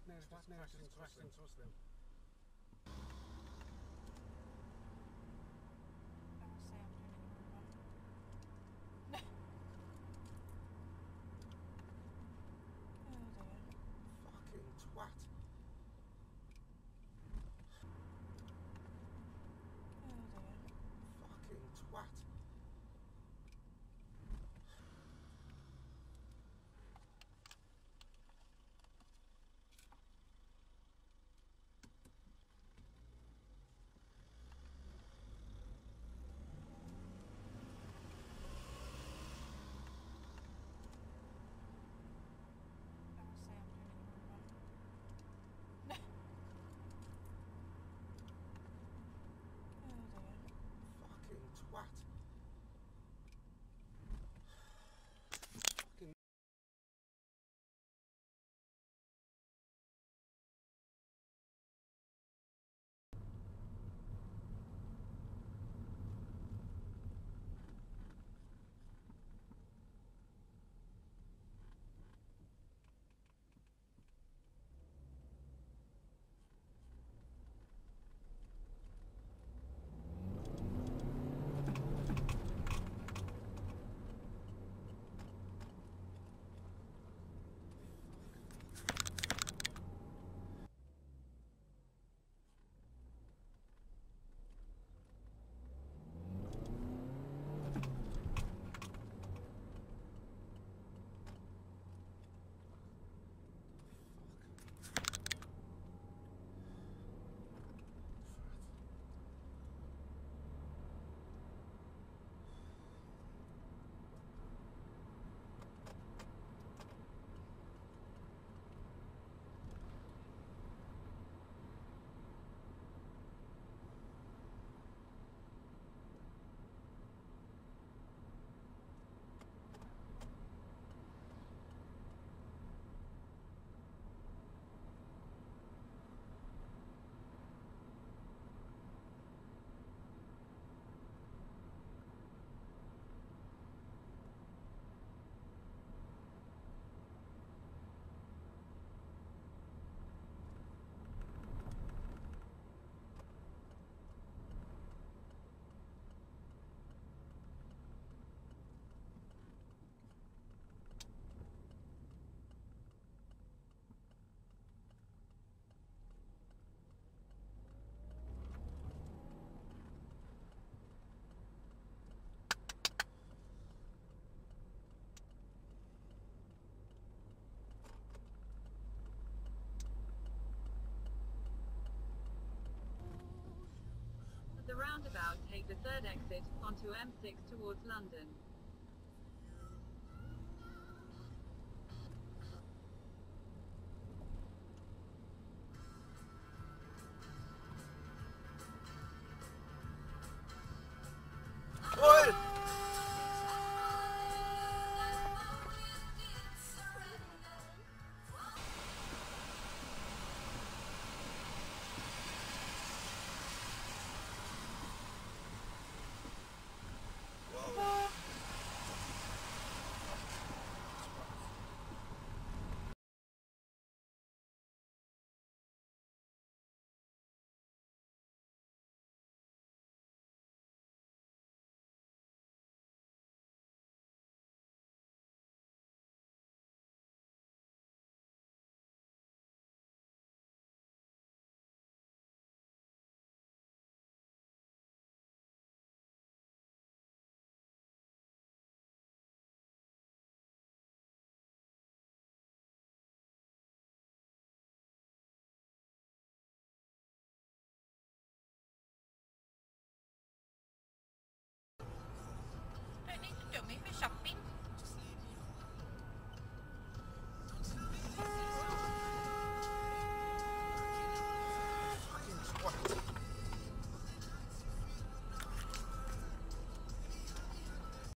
Ładny, ładny, Questions, questions, what's them? I roundabout, take the third exit onto M6 towards London.